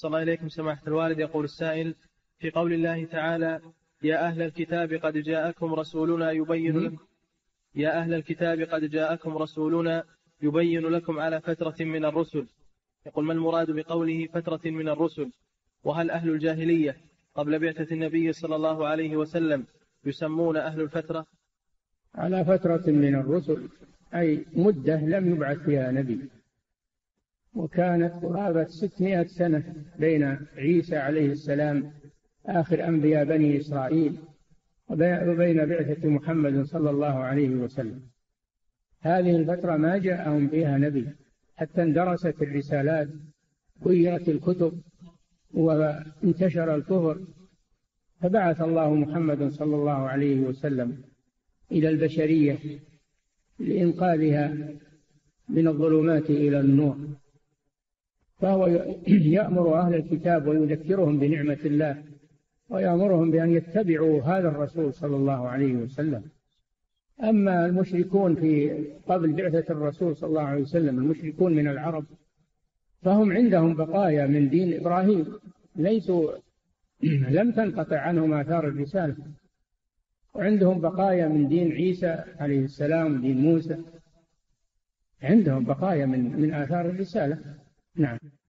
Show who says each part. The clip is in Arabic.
Speaker 1: صلى الله إليكم سماحة الوالد. يقول السائل في قول الله تعالى يا أهل الكتاب قد جاءكم رسولنا يبين لكم يا أهل الكتاب قد جاءكم رسولنا يبين لكم على فترة من الرسل. يقول ما المراد بقوله فترة من الرسل؟ وهل أهل الجاهلية قبل بعثة النبي صلى الله عليه وسلم يسمون أهل الفترة؟
Speaker 2: على فترة من الرسل أي مدة لم يبعث فيها نبي. وكانت قرابة ستمائة سنة بين عيسى عليه السلام آخر أنبياء بني إسرائيل وبين بعثة محمد صلى الله عليه وسلم. هذه الفترة ما جاءهم فيها نبي حتى اندرست الرسالات غيرت الكتب وانتشر الكفر. فبعث الله محمد صلى الله عليه وسلم إلى البشرية لإنقاذها من الظلمات إلى النور. فهو يأمر أهل الكتاب ويذكرهم بنعمة الله ويأمرهم بأن يتبعوا هذا الرسول صلى الله عليه وسلم. أما المشركون في قبل بعثة الرسول صلى الله عليه وسلم المشركون من العرب فهم عندهم بقايا من دين إبراهيم. ليسوا لم تنقطع عنهم آثار الرسالة. وعندهم بقايا من دين عيسى عليه السلام دين موسى. عندهم بقايا من من آثار الرسالة. نعم.